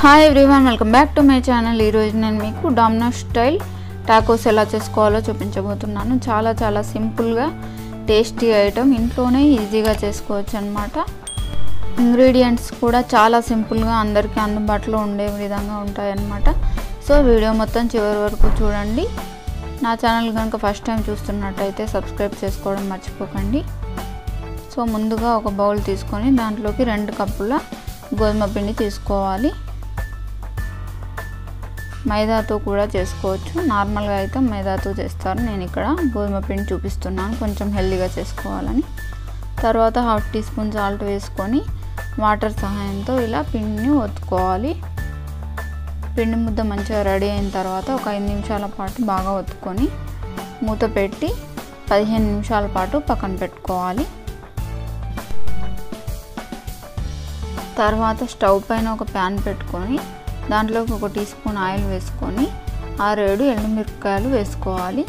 Hi everyone welcome back to my channel ఈరోజు నేను మీకు డామినో స్టైల్ టాకోస్ ఎలా చేసుకోవాలో చూపించబోతున్నాను. చాలా చాలా సింపుల్గా టేస్టీ ఐటమ్ ఇంట్లోనే ఈజీగా చేసుకోవచ్చు అనమాట ఇంగ్రీడియంట్స్ కూడా చాలా సింపుల్గా అందరికీ అందుబాటులో ఉండే విధంగా ఉంటాయన్నమాట. సో వీడియో మొత్తం చివరి వరకు చూడండి. నా ఛానల్ కనుక ఫస్ట్ టైం చూస్తున్నట్టయితే సబ్స్క్రైబ్ చేసుకోవడం మర్చిపోకండి. సో ముందుగా ఒక బౌల్ తీసుకొని దాంట్లోకి రెండు కప్పుల గోధుమ పిండి తీసుకోవాలి. మైదాతో కూడా చేసుకోవచ్చు. నార్మల్గా అయితే మైదాతో చేస్తారు. నేను ఇక్కడ గోధుమ పిండి చూపిస్తున్నాను. కొంచెం హెల్దీగా చేసుకోవాలని. తర్వాత హాఫ్ టీ స్పూన్ సాల్ట్ వేసుకొని వాటర్ సహాయంతో ఇలా పిండిని ఒత్తుకోవాలి. పిండి ముద్ద మంచిగా రెడీ అయిన తర్వాత ఒక ఐదు నిమిషాల పాటు బాగా ఒత్తుకొని మూత పెట్టి పదిహేను నిమిషాల పాటు పక్కన పెట్టుకోవాలి. తర్వాత స్టవ్ పైన ఒక ప్యాన్ పెట్టుకొని దాంట్లోకి ఒక టీ స్పూన్ ఆయిల్ వేసుకొని ఆరేడు ఎండుమిరపకాయలు వేసుకోవాలి.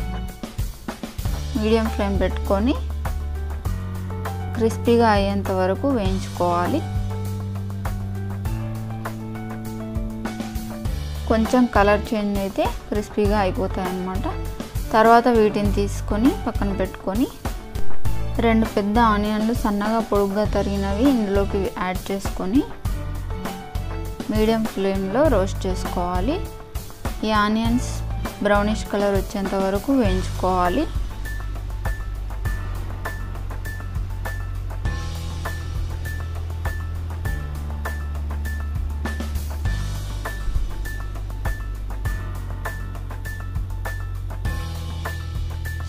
మీడియం ఫ్లేమ్ పెట్టుకొని క్రిస్పీగా అయ్యేంత వరకు వేయించుకోవాలి. కొంచెం కలర్ చేంజ్ అయితే క్రిస్పీగా అయిపోతాయి అన్నమాట తర్వాత వీటిని తీసుకొని పక్కన పెట్టుకొని రెండు పెద్ద ఆనియన్లు సన్నగా పొడుగ్గా తరిగినవి ఇందులోకి యాడ్ చేసుకొని మీడియం ఫ్లేమ్లో రోస్ట్ చేసుకోవాలి. ఈ ఆనియన్స్ బ్రౌనిష్ కలర్ వచ్చేంత వరకు వేయించుకోవాలి.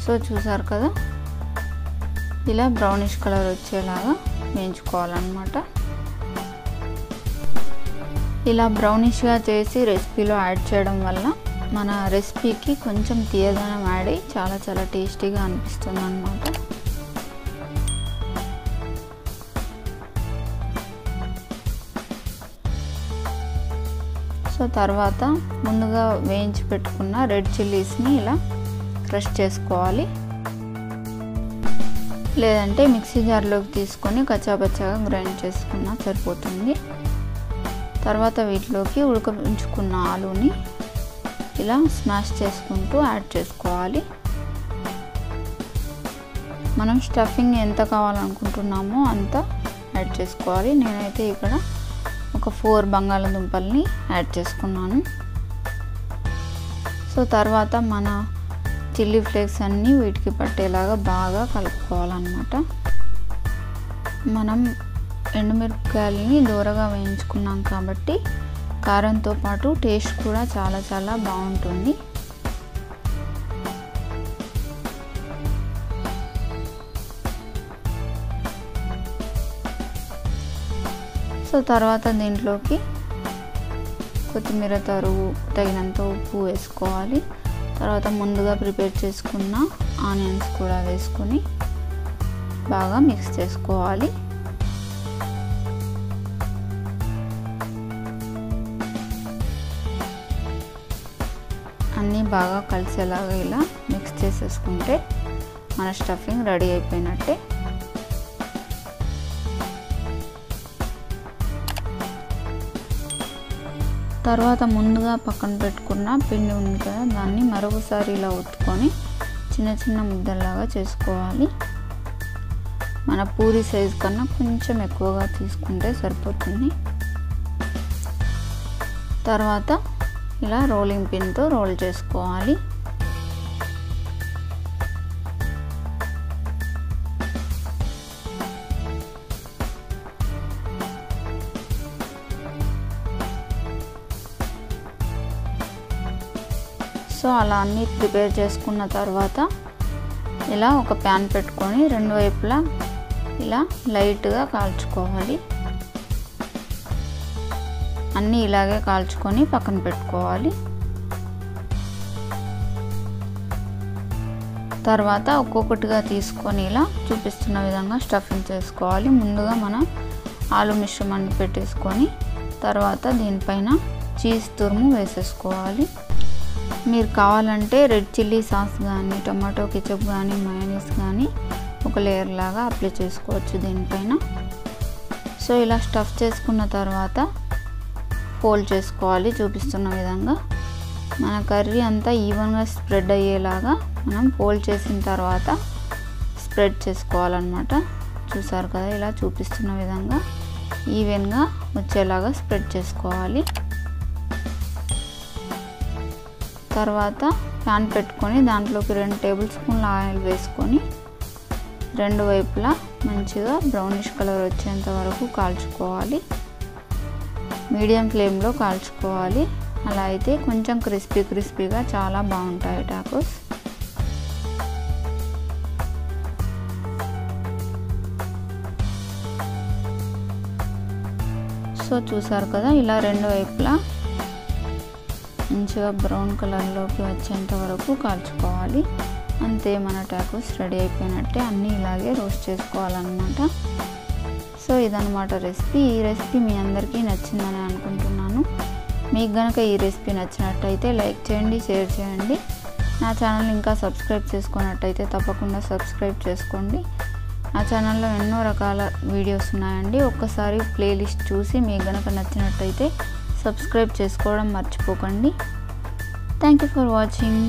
సో చూసారు కదా? ఇలా బ్రౌనిష్ కలర్ వచ్చేలాగా వేయించుకోవాలన్నమాట. ఇలా బ్రౌనిష్గా చేసి రెసిపీలో యాడ్ చేయడం వల్ల మన రెసిపీకి కొంచెం తీయదనం యాడ్ అయ్యి చాలా చాలా టేస్టీగా అనిపిస్తుంది అనమాట సో తర్వాత ముందుగా వేయించి పెట్టుకున్న రెడ్ చిల్లీస్ని ఇలా క్రష్ చేసుకోవాలి. లేదంటే మిక్సీ జార్లోకి తీసుకొని కచ్చాపచ్చాగా గ్రైండ్ చేసుకున్నా సరిపోతుంది. తర్వాత వీటిలోకి ఉడక ఉంచుకున్న ఆలుని ఇలా స్మాష్ చేసుకుంటూ యాడ్ చేసుకోవాలి. మనం స్టఫింగ్ ఎంత కావాలనుకుంటున్నామో అంత యాడ్ చేసుకోవాలి. నేనైతే ఇక్కడ ఒక ఫోర్ బంగాళదుంపల్ని యాడ్ చేసుకున్నాను. సో తర్వాత మన చిల్లీ ఫ్లేక్స్ అన్నీ వీటికి పట్టేలాగా బాగా కలుపుకోవాలన్నమాట. మనం ఎండుమిరపకాయలని దూరగా వేయించుకున్నాం కాబట్టి కారంతో పాటు టేస్ట్ కూడా చాలా చాలా బాగుంటుంది. సో తర్వాత దీంట్లోకి కొత్తిమీర తరుగు తగినంత ఉప్పు వేసుకోవాలి. తర్వాత ముందుగా ప్రిపేర్ చేసుకున్న ఆనియన్స్ కూడా వేసుకొని బాగా మిక్స్ చేసుకోవాలి. అన్నీ బాగా కలిసేలాగా ఇలా మిక్స్ చేసేసుకుంటే మన స్టఫింగ్ రెడీ అయిపోయినట్టే. తర్వాత ముందుగా పక్కన పెట్టుకున్న పిండి ఉంది కదా దాన్ని మరొకసారి ఇలా ఒత్తుకొని చిన్న చిన్న ముద్దలాగా చేసుకోవాలి. మన పూరి సైజు కన్నా కొంచెం ఎక్కువగా తీసుకుంటే సరిపోతుంది. తర్వాత ఇలా రోలింగ్ పిన్తో రోల్ చేసుకోవాలి. సో అలా అన్నీ ప్రిపేర్ చేసుకున్న తర్వాత ఇలా ఒక ప్యాన్ పెట్టుకొని రెండు వైపులా ఇలా లైట్గా కాల్చుకోవాలి. అన్నీ ఇలాగే కాల్చుకొని పక్కన పెట్టుకోవాలి. తర్వాత ఒక్కొక్కటిగా తీసుకొని ఇలా చూపిస్తున్న విధంగా స్టఫింగ్ చేసుకోవాలి. ముందుగా మనం ఆలు మిశ్రమాన్ని పెట్టేసుకొని తర్వాత దీనిపైన చీజ్ తురుము వేసేసుకోవాలి. మీరు కావాలంటే రెడ్ చిల్లీ సాస్ కానీ టమాటో కెచప్ కానీ మయోనీస్ కానీ ఒక లేయర్ లాగా అప్లై చేసుకోవచ్చు దీనిపైన. సో ఇలా స్టఫ్ చేసుకున్న తర్వాత ఫోల్డ్ చేసుకోవాలి చూపిస్తున్న విధంగా. మన కర్రీ అంతా ఈవెన్గా స్ప్రెడ్ అయ్యేలాగా మనం ఫోల్డ్ చేసిన తర్వాత స్ప్రెడ్ చేసుకోవాలన్నమాట. చూసారు కదా ఇలా చూపిస్తున్న విధంగా ఈవెన్గా వచ్చేలాగా స్ప్రెడ్ చేసుకోవాలి. తర్వాత ప్యాన్ పెట్టుకొని దాంట్లోకి రెండు టేబుల్ స్పూన్ల ఆయిల్ వేసుకొని రెండు వైపులా మంచిగా బ్రౌనిష్ కలర్ వచ్చేంత వరకు కాల్చుకోవాలి. మీడియం ఫ్లేమ్లో కాల్చుకోవాలి. అలా అయితే కొంచెం క్రిస్పీ క్రిస్పీగా చాలా బాగుంటాయి టాకోస్ సో చూసారు కదా ఇలా రెండు వైపులా మంచిగా బ్రౌన్ కలర్లోకి వచ్చేంత వరకు కాల్చుకోవాలి. అంతే మన టాకోస్ రెడీ అయిపోయినట్టే అన్నీ ఇలాగే రోస్ట్ చేసుకోవాలన్నమాట. సో ఇదనమాట రెసిపీ. ఈ రెసిపీ మీ అందరికీ నచ్చిందని అనుకుంటున్నాను. మీకు కనుక ఈ రెసిపీ నచ్చినట్టయితే లైక్ చేయండి షేర్ చేయండి. నా ఛానల్ ఇంకా సబ్స్క్రైబ్ చేసుకున్నట్టయితే తప్పకుండా సబ్స్క్రైబ్ చేసుకోండి. నా ఛానల్లో ఎన్నో రకాల వీడియోస్ ఉన్నాయండి. ఒక్కసారి ప్లేలిస్ట్ చూసి మీకు కనుక నచ్చినట్టయితే సబ్స్క్రైబ్ చేసుకోవడం మర్చిపోకండి. Thank you for watching.